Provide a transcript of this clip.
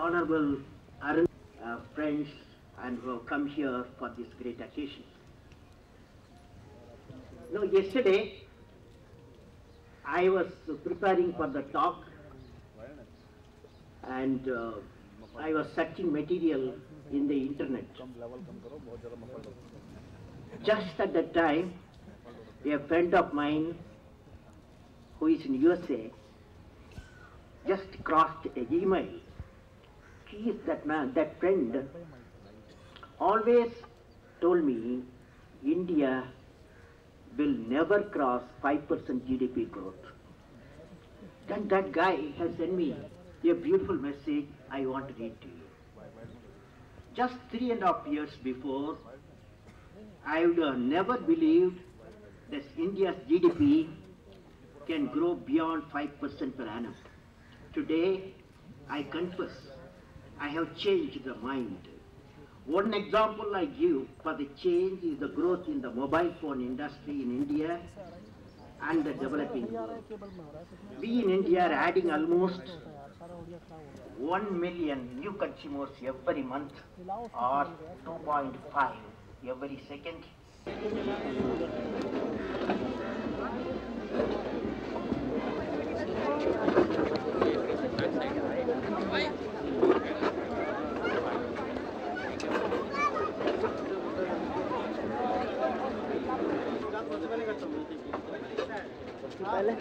honorable Arun, uh, friends, and who have come here for this great occasion. Now, yesterday I was preparing for the talk and uh, I was searching material in the internet. Just at that time, a friend of mine who is in USA just crossed a email. He is that man, that friend always told me India will never cross 5% GDP growth. Then that guy has sent me a beautiful message I want to read to you. Just three and a half years before, I would have never believed that India's GDP can grow beyond 5% per annum. Today, I confess, I have changed the mind. One example I give for the change is the growth in the mobile phone industry in India and the developing world. We in India are adding almost 1 million new consumers every month or 2.5 every second. Thank you. पहले।